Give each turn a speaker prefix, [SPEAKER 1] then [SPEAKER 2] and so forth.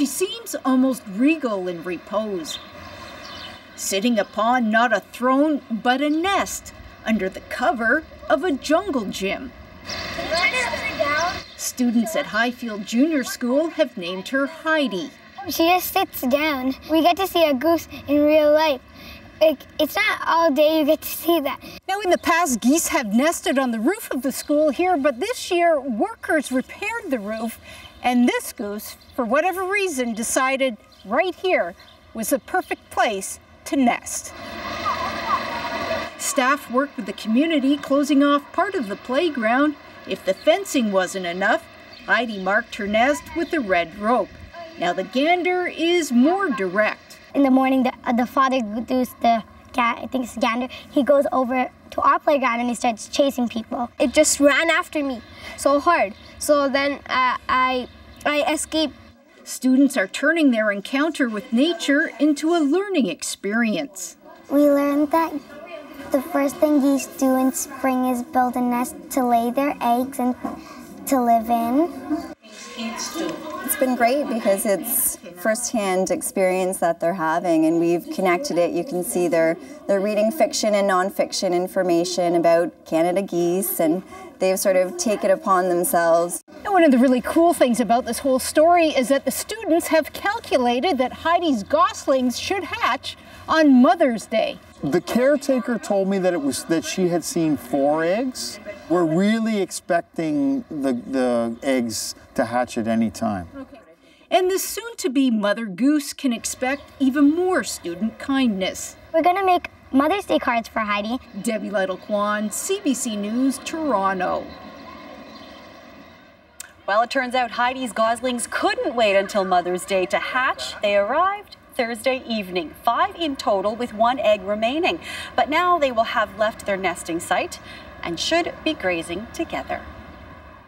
[SPEAKER 1] she seems almost regal in repose. Sitting upon not a throne, but a nest under the cover of a jungle gym. Students at Highfield Junior School have named her Heidi.
[SPEAKER 2] She just sits down. We get to see a goose in real life. It's not all day you get to see that.
[SPEAKER 1] Now, in the past, geese have nested on the roof of the school here, but this year, workers repaired the roof, and this goose, for whatever reason, decided right here was the perfect place to nest. Staff worked with the community, closing off part of the playground. If the fencing wasn't enough, Heidi marked her nest with a red rope. Now the gander is more direct.
[SPEAKER 2] In the morning, the, uh, the father goose, the cat, I think it's gander, he goes over to our playground and he starts chasing people. It just ran after me so hard. So then uh, I, I escaped.
[SPEAKER 1] Students are turning their encounter with nature into a learning experience.
[SPEAKER 2] We learned that the first thing geese do in spring is build a nest to lay their eggs and to live in.
[SPEAKER 3] Been great because it's firsthand experience that they're having and we've connected it. You can see they're they're reading fiction and nonfiction information about Canada geese and they've sort of taken it upon themselves.
[SPEAKER 1] And one of the really cool things about this whole story is that the students have calculated that Heidi's goslings should hatch on Mother's Day.
[SPEAKER 4] The caretaker told me that it was that she had seen four eggs. We're really expecting the, the eggs to hatch at any time.
[SPEAKER 1] Okay. And the soon to be mother goose can expect even more student kindness.
[SPEAKER 2] We're going to make Mother's Day cards for Heidi.
[SPEAKER 1] Debbie Lightle-Quan, CBC News, Toronto.
[SPEAKER 5] Well, it turns out Heidi's goslings couldn't wait until Mother's Day to hatch. They arrived Thursday evening, five in total with one egg remaining. But now they will have left their nesting site and should be grazing together.